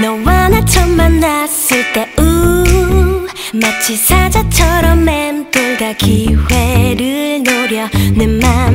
너와 나 처음 만났을 때 우 마치 사자처럼 맴돌다 기회를 노려 내맘